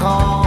call.